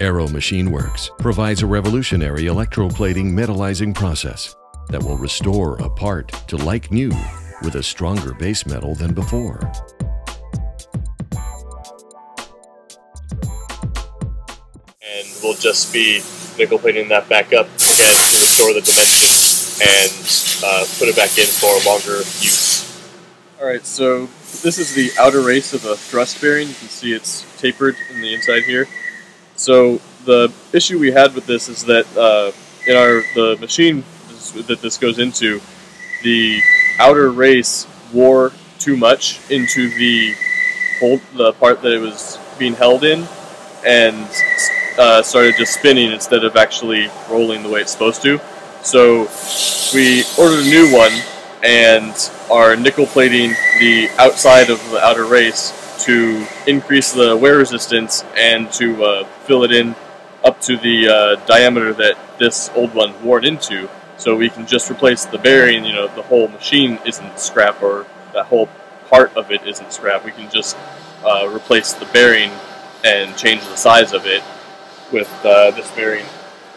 Arrow Machine Works provides a revolutionary electroplating metallizing process that will restore a part to like new with a stronger base metal than before. And we'll just be nickel plating that back up again to restore the dimension and uh, put it back in for longer use. Alright, so this is the outer race of a thrust bearing. You can see it's tapered in the inside here. So the issue we had with this is that uh, in our the machine that this goes into, the outer race wore too much into the hold, the part that it was being held in, and uh, started just spinning instead of actually rolling the way it's supposed to. So we ordered a new one and are nickel plating the outside of the outer race to increase the wear resistance and to uh, fill it in up to the uh, diameter that this old one wore into. So we can just replace the bearing, you know, the whole machine isn't scrap or that whole part of it isn't scrap. We can just uh, replace the bearing and change the size of it with uh, this bearing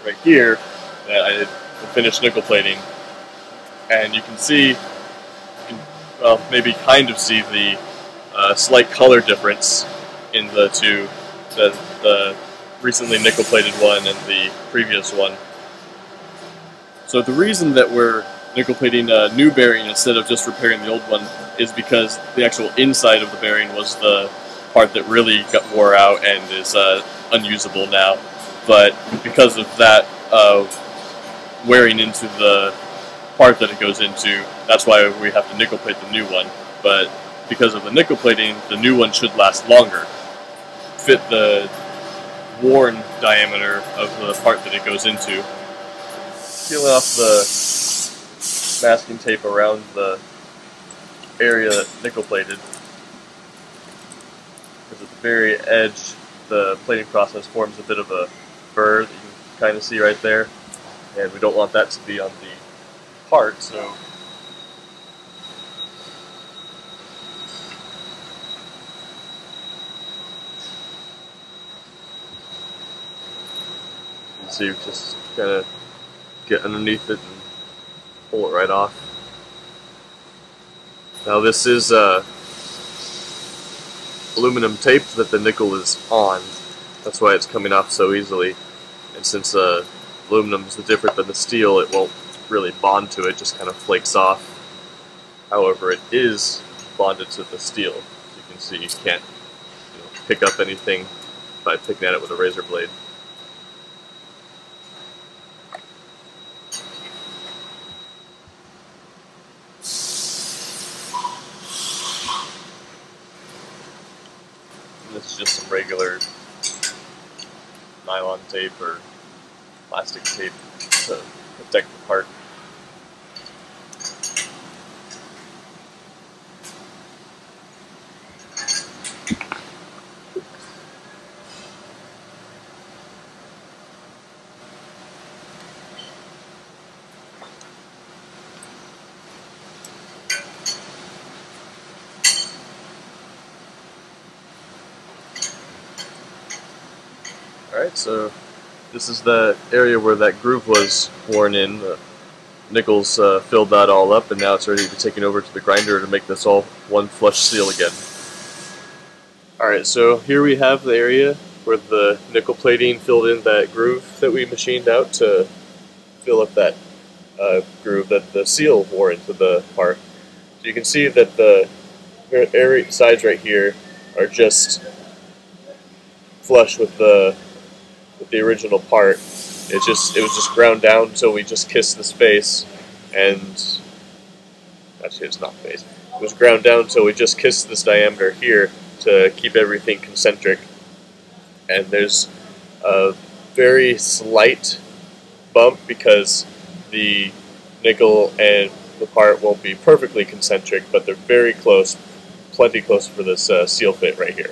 right here that I finished nickel plating. And you can see, you can, well, maybe kind of see the uh, slight color difference in the two, the, the recently nickel plated one and the previous one. So the reason that we're nickel plating a new bearing instead of just repairing the old one is because the actual inside of the bearing was the part that really got wore out and is uh, unusable now. But because of that uh, wearing into the part that it goes into, that's why we have to nickel plate the new one. But because of the nickel plating, the new one should last longer, fit the worn diameter of the part that it goes into. Peel off the masking tape around the area that nickel plated. Because at the very edge, the plating process forms a bit of a burr that you can kind of see right there. And we don't want that to be on the part, so so you just gotta get underneath it and pull it right off. Now this is uh, aluminum tape that the nickel is on. That's why it's coming off so easily. And since uh, aluminum is different than the steel, it won't really bond to it, just kind of flakes off. However, it is bonded to the steel. As you can see, you can't you know, pick up anything by picking at it with a razor blade. This is just some regular nylon tape or plastic tape to protect the part. Alright, so this is the area where that groove was worn in. The nickel's uh, filled that all up and now it's ready to be taken over to the grinder to make this all one flush seal again. Alright, so here we have the area where the nickel plating filled in that groove that we machined out to fill up that uh, groove that the seal wore into the part. So you can see that the area sides right here are just flush with the with the original part. It just it was just ground down until we just kissed the space, and actually it's not face. It was ground down until we just kissed this diameter here to keep everything concentric. And there's a very slight bump because the nickel and the part won't be perfectly concentric, but they're very close, plenty close for this uh, seal fit right here.